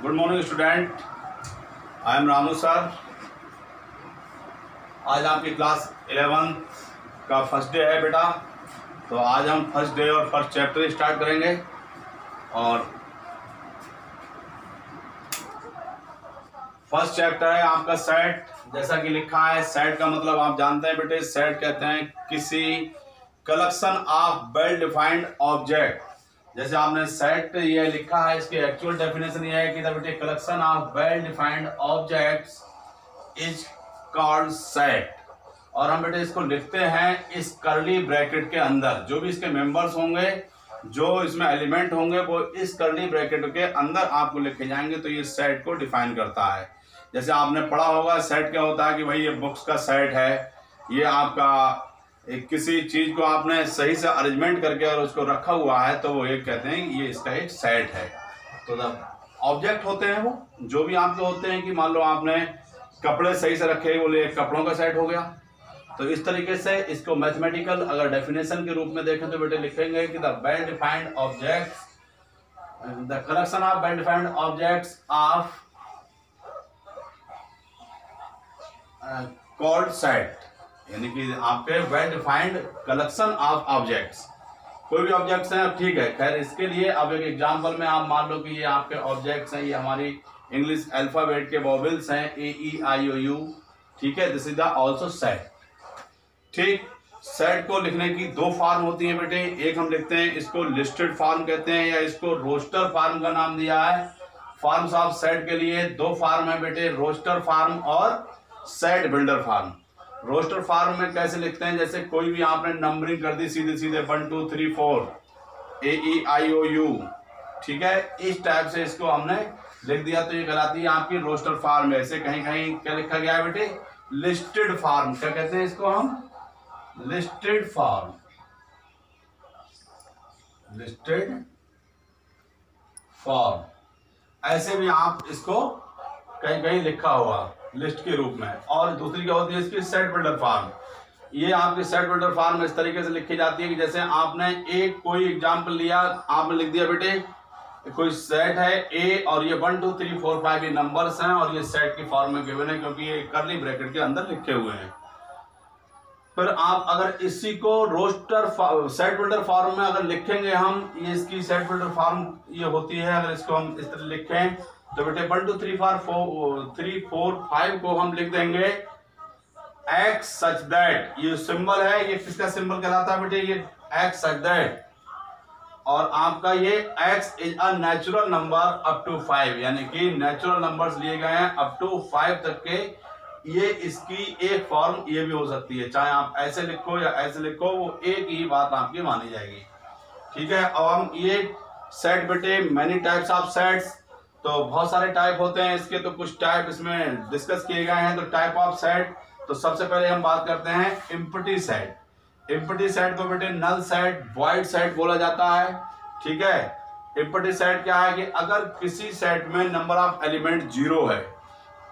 Good morning student I am Ramu sir आज आपकी class eleventh का फर्स्ट डे है बेटा तो आज हम फर्स्ट डे और फर्स्ट चैप्टर स्टार्ट करेंगे और फर्स्ट चैप्टर है आपका सेट जैसा कि लिखा है सेट का मतलब आप जानते हैं बेटे सेट कहते हैं किसी collection of well defined object जैसे आपने सेट ये लिखा है इसके एक्चुअल डेफिनेशन ये है कि द बेटे collection of well defined objects is called set और हम बेटे इसको लिखते हैं इस करली ब्रैकेट के अंदर जो भी इसके मेंबर्स होंगे जो इसमें एलिमेंट होंगे वो इस करली ब्रैकेट के अंदर आपको लिखे जाएंगे तो ये सेट को डिफाइन करता है जैसे आपने पढ़ा होगा सेट क्या होता है कि भाई ये बुक्स का सेट है ये आपका एक किसी चीज को आपने सही से अरेंजमेंट करके और उसको रखा हुआ है तो वो ये कहते हैं ये इसका एक सेट है तो द ऑब्जेक्ट होते हैं वो जो भी आपके होते हैं कि मान लो आपने कपड़े सही से रखे बोले एक कपड़ों का सेट हो गया तो इस तरीके से इसको मैथमेटिकल अगर डेफिनेशन के रूप में देखें तो बेटे लिखेंगे कि the well defined object the collection of well defined object of called set यानी कि आपके well defined collection of objects कोई भी ऑब्जेक्ट्स हैं अब ठीक है खैर इसके लिए अब एक एग्जांपल में आप मान लो कि ये आपके ऑब्जेक्ट्स हैं ये हमारी इंग्लिश अल्फ़ाबेट के बॉबिल्स हैं ए ई आई ओ यू ठीक है this is the also set ठीक सेट को लिखने की दो फॉर्म होती है बेटे एक हम लिखते हैं इसको लिस्टेड फॉर्म कहते हैं या इसको रोस्टर फार्म का नाम दिया है फॉर्म्स ऑफ सेट के लिए दो फार्म है बेटे रोस्टर फार्म और set builder form roster form में कैसे लिखते हैं जैसे कोई भी आपने नंबरिंग कर दी सीधे सीधे one two three four A E I O U ठीक है इस टाइप से इसको हमने लिख दिया तो ये गलती है आपकी रोस्टर फार्म है ऐसे कहीं कहीं क्या लिखा गया है बेटे लिस्टेड फार्म क्या कहते हैं इसको हम लिस्टेड फार्म लिस्टेड फॉर्म ऐसे भी आप इसको कहीं कहीं लिखा हुआ लिस्ट के रूप में और दूसरी क्या होती है इसकी सेट बिल्डर फार्म ये आपके सेट बिल्डर फार्म इस तरीके से लिखी जाती है कि जैसे आपने एक कोई एग्जाम्पल लिया आपने लिख दिया बेटे कोई सेट है ए और ये one two three four five ये नंबर्स हैं और ये सेट के फॉर्म में गिवन है क्योंकि ये करली ब्रैकेट के अंदर लिखे हुए हैं फिर आप अगर इसी को रोस्टर सेट बिल्डर फॉर्म में अगर लिखेंगे हम ये इसकी सेट बिल्डर फॉर्म ये होती है अगर इसको हम इस तरह लिखें तो बेटे one two three four four three four five को हम लिख देंगे x such that ये सिंबल है ये किसका सिंबल कहलाता है बेटे ये x such that और आपका ये x is a natural number up to five यानी कि नेचुरल नंबर्स लिए गए हैं अप टू फाइव तक के ये इसकी एक फॉर्म ये भी हो सकती है चाहे आप ऐसे लिखो या ऐसे लिखो वो एक ही बात आपकी मानी जाएगी ठीक है और हम ये सेट बेटे मेनी टाइप्स ऑफ सेट्स तो बहुत सारे टाइप होते हैं इसके तो कुछ टाइप इसमें डिस्कस किए गए हैं तो टाइप ऑफ सेट तो सबसे पहले हम बात करते हैं इम्पटी सेट इम्पटी सेट को बेटे नल सेट वाइट सेट बोला जाता है ठीक है इम्पटी सेट क्या है कि अगर किसी सेट में नंबर ऑफ एलिमेंट जीरो है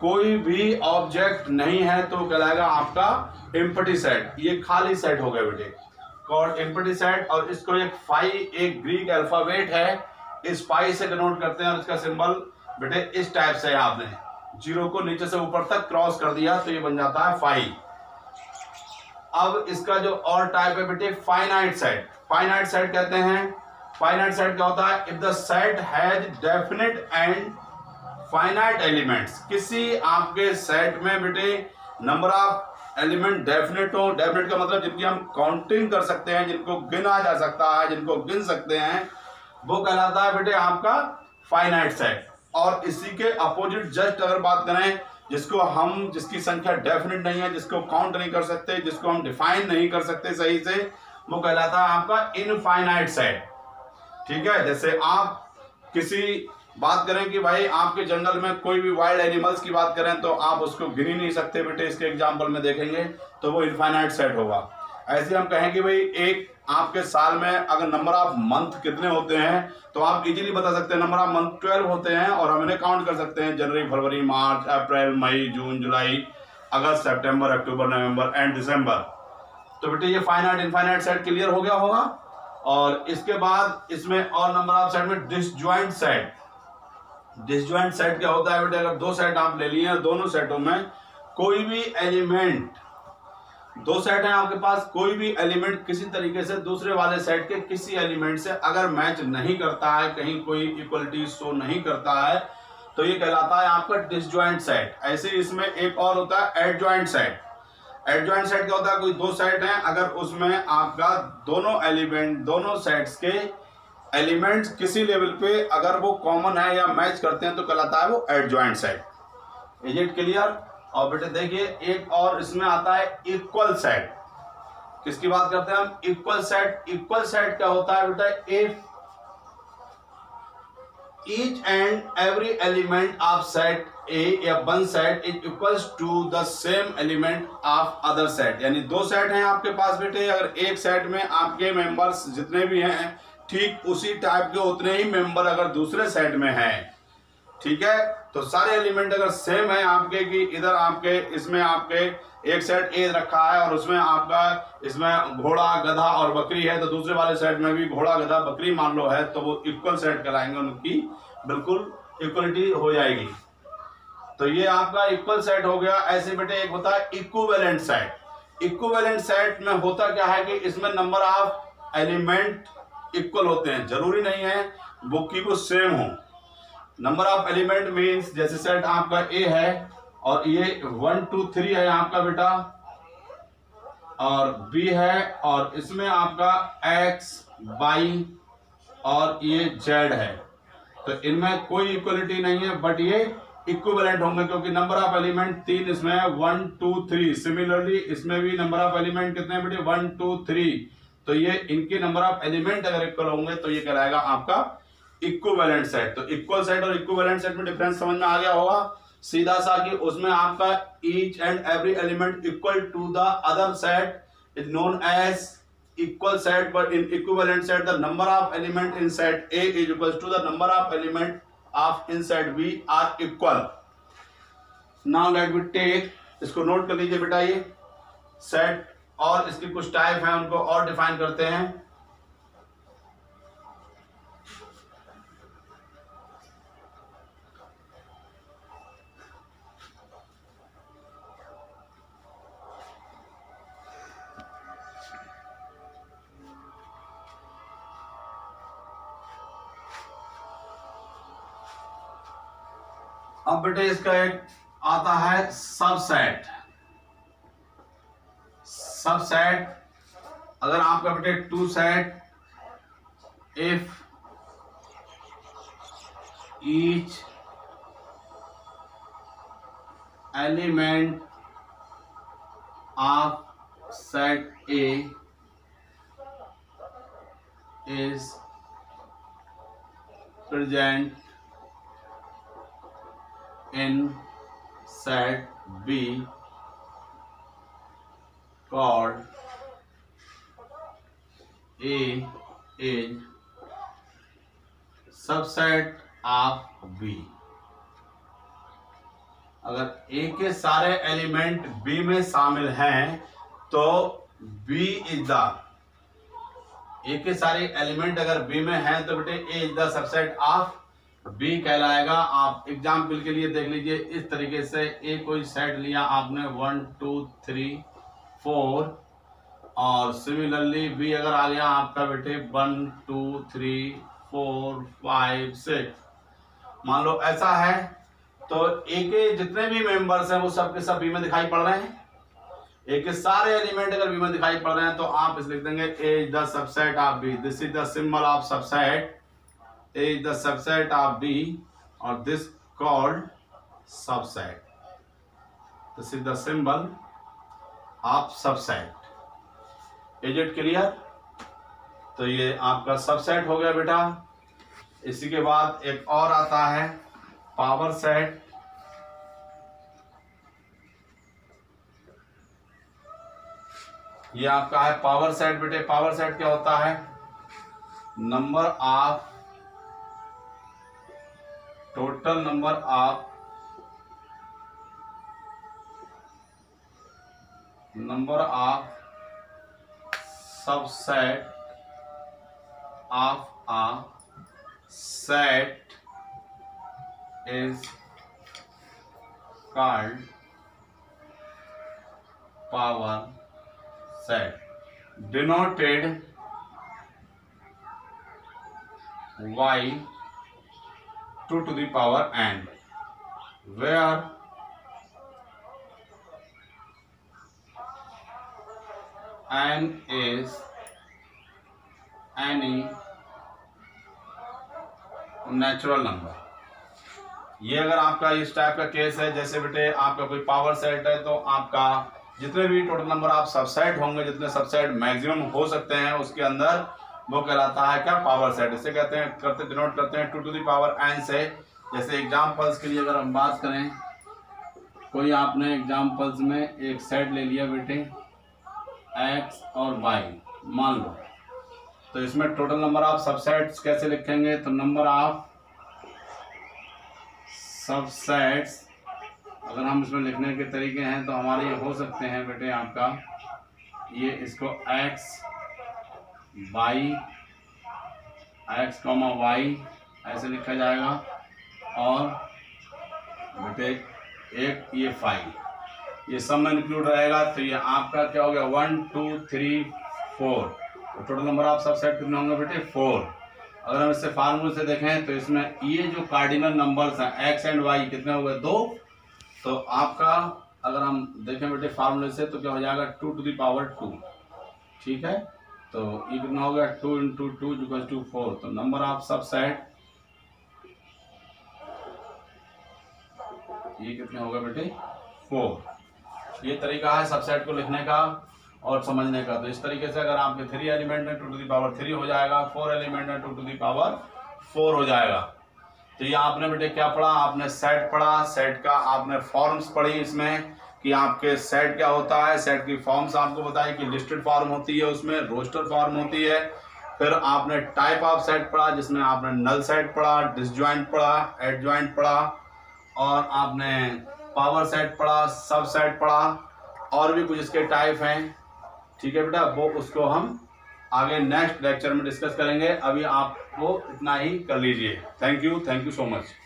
कोई भी ऑब्जेक्ट नहीं है तो कहलाएगा आपका इम्पटी सेट ये खाली सेट हो गया बेटे और इम्पटी सेट और इसको एक फाइव एक ग्रीक अल्फाबेट है इस पाई से डिनोट करते हैं और इसका सिंबल बेटे इस टाइप से है आपने जीरो को नीचे से ऊपर तक क्रॉस कर दिया तो ये बन जाता है फाइव अब इसका जो और टाइप है बेटे फाइनाइट सेट फाइनाइट सेट कहते हैं फाइनाइट सेट क्या होता है if the set has definite and finite elements किसी आपके सेट में बेटे नंबर ऑफ एलिमेंट डेफिनेट हो डेफिनेट का मतलब जिनकी हम काउंटिंग कर सकते हैं जिनको गिना जा सकता है जिनको गिन सकते हैं वो कहलाता है बेटे आपका फाइनाइट सेट और इसी के अपोजिट जस्ट अगर बात करें जिसको हम जिसकी संख्या डेफिनेट नहीं है जिसको काउंट नहीं कर सकते जिसको हम डिफाइन नहीं कर सकते सही से वो कहलाता है आपका इनफाइनाइट सेट ठीक है जैसे आप किसी बात करें कि भाई आपके जंगल में कोई भी वाइल्ड एनिमल्स की बात करें तो आप उसको गिन ही नहीं सकते बेटे इसके एग्जाम्पल में देखेंगे तो वो इनफाइनाइट सेट होगा ऐसे हम कहें कि भाई एक आपके साल में अगर नंबर ऑफ मंथ कितने होते हैं तो आप इजीली बता सकते हैं नंबर ऑफ मंथ ट्वेल्व होते हैं और हम इन्हें काउंट कर सकते हैं जनवरी फरवरी मार्च अप्रैल मई जून जुलाई अगस्त सितंबर अक्टूबर नवंबर एंड दिसंबर तो बेटे ये फाइनाइट इनफाइनाइट सेट क्लियर हो गया होगा और इसके बाद इसमें और नंबर ऑफ सेट में ज्वाइंट सेट ज्वाइंट सेट क्या होता है बेटे अगर दो सेट आप ले लिए दोनों सेटों में कोई भी एलिमेंट दो सेट हैं आपके पास कोई भी एलिमेंट किसी तरीके से दूसरे वाले सेट के किसी एलिमेंट से अगर मैच नहीं करता है कहीं कोई इक्वलिटी शो नहीं करता है तो ये कहलाता है आपका डिसज्वाइंट सेट ऐसे इसमें एक और होता है एडज्वाइंट सेट एडजॉइंट सेट क्या होता है कोई दो सेट हैं अगर उसमें आपका दोनों एलिमेंट दोनों सेट्स के एलिमेंट्स किसी लेवल पे अगर वो कॉमन है या मैच करते हैं तो कहलाता है वो adjoint set is it clear और बेटे देखिए एक और इसमें आता है इक्वल सेट किसकी बात करते हैं हम इक्वल सेट इक्वल सेट क्या होता है बेटा if each and every element of set A या one set is equal to the same element of other set यानी दो सेट हैं आपके पास बेटे अगर एक सेट में आपके मेंबर्स जितने भी हैं ठीक उसी टाइप के उतने ही मेंबर अगर दूसरे सेट में हैं ठीक है तो सारे एलिमेंट अगर सेम है आपके कि इधर आपके इसमें आपके एक सेट ए रखा है और उसमें आपका इसमें घोड़ा गधा और बकरी है तो दूसरे वाले सेट में भी घोड़ा गधा बकरी मान लो है तो वो इक्वल सेट कराएंगे उनकी बिल्कुल इक्वलिटी हो जाएगी तो ये आपका इक्वल सेट हो गया ऐसे बेटे एक होता है इक्वेलेंट सेट इक्वेलेंट सेट में होता क्या है कि इसमें नंबर ऑफ एलिमेंट इक्वल होते हैं जरूरी नहीं है बुक की वो सेम हो नंबर ऑफ एलिमेंट मीन्स जैसे सेट आपका ए है और ये वन टू थ्री है आपका बेटा और बी है और इसमें आपका एक्स बाई और ये जेड है तो इनमें कोई इक्वलिटी नहीं है बट ये इक्वलेंट होंगे क्योंकि नंबर ऑफ एलिमेंट तीन इसमें है वन टू थ्री सिमिलरली इसमें भी नंबर ऑफ एलिमेंट कितने बेटे वन टू थ्री तो ये इनके नंबर ऑफ एलिमेंट अगर इक्वल होंगे तो ये कहलाएगा आपका इक्वेलेंट सेट तो इक्वल सेट और इक्वेलेंट सेट में डिफरेंस समझ में आ गया होगा सीधा सा कि उसमें आपका each and every element equal to the other set is known as equal set but in equivalent set the number of element in set A is equal to the number of element of in set B are equal now let we take इसको note कर लीजिए बेटा ये set और इसकी कुछ type हैं उनको और डिफाइन करते हैं अब बेटे इसका एक आता है सबसेट सबसेट अगर आपका बेटे two set if each element of set A is present in set B called A is subset of B अगर A के सारे एलिमेंट B में शामिल हैं तो B इज द A के सारे एलिमेंट अगर B में हैं तो बेटे A is the subset of B कहलाएगा आप एग्जाम्पल के लिए देख लीजिए इस तरीके से ए कोई सेट लिया आपने वन टू थ्री फोर और सिमिलरली बी अगर आ गया आपका बेटे one two three four five six मान लो ऐसा है तो ए के जितने भी मेंबर्स हैं वो सब के सब बी में दिखाई पड़ रहे हैं ए के सारे एलिमेंट अगर बी में दिखाई पड़ रहे हैं तो आप इस लिख देंगे A is the subset of B this is the symbol of subset A is the subset of B or this called subset. This is the symbol of subset. Is it clear? तो ये आपका subset हो गया बेटा इसी के बाद एक और आता है पावर सेट ये आपका है पावर सेट बेटे पावर सेट क्या होता है number of total number of subset of a set is called power set, denoted by two to the power n where n is any natural number ये अगर आपका इस टाइप का case है जैसे बेटे आपका कोई पावर सेट है तो आपका जितने भी टोटल नंबर आप सबसेट होंगे जितने सबसेट मैक्सिमम हो सकते हैं उसके अंदर वो कहलाता है क्या पावर सेट इसे कहते हैं करते डिनोट करते हैं टू टू दावर एन से जैसे एग्जाम्पल्स के लिए अगर हम बात करें कोई आपने एग्जाम्पल्स में एक सेट ले लिया बेटे एक्स और वाई मान लो तो इसमें टोटल नंबर ऑफ सबसेट्स कैसे लिखेंगे तो नंबर ऑफ सबसेट्स अगर हम इसमें लिखने के तरीके हैं तो हमारे ये हो सकते हैं बेटे आपका ये इसको x by x comma y ऐसे लिखा जाएगा और बेटे एक ये फाइव ये सब में इंक्लूड रहेगा तो ये आपका क्या हो गया वन टू थ्री फोर तो टोटल नंबर आप सब सेट कितने होंगे बेटे फोर अगर हम इससे फार्मूले से देखें तो इसमें ये जो कार्डिनल नंबर्स हैं एक्स एंड वाई कितने हो गए दो तो आपका अगर हम देखें बेटे फार्मूले से तो क्या हो जाएगा टू टू दावर टू ठीक है तो ये कितना हो गया two into two equal to four तो नंबर ऑफ सब सेट ये कितने हो गए बेटे फोर ये तरीका है सबसेट को लिखने का और समझने का तो इस तरीके से अगर आपके थ्री एलिमेंट में two to the power three हो जाएगा फोर एलिमेंट में two to the power four हो जाएगा तो ये आपने बेटे क्या पढ़ा आपने सेट पढ़ा सेट का आपने फॉर्म्स पढ़ी इसमें कि आपके सेट क्या होता है सेट की फॉर्म्स आपको बताई कि लिस्टेड फॉर्म होती है उसमें रोस्टर फॉर्म होती है फिर आपने टाइप ऑफ सेट पढ़ा जिसमें आपने नल सेट पढ़ा डिसजॉइंट पढ़ा एड ज्वाइंट पढ़ा और आपने पावर सेट पढ़ा सब सेट पढ़ा और भी कुछ इसके टाइप हैं ठीक है बेटा वो उसको हम आगे नेक्स्ट लेक्चर में डिस्कस करेंगे अभी आप वो इतना ही कर लीजिए thank you thank you so much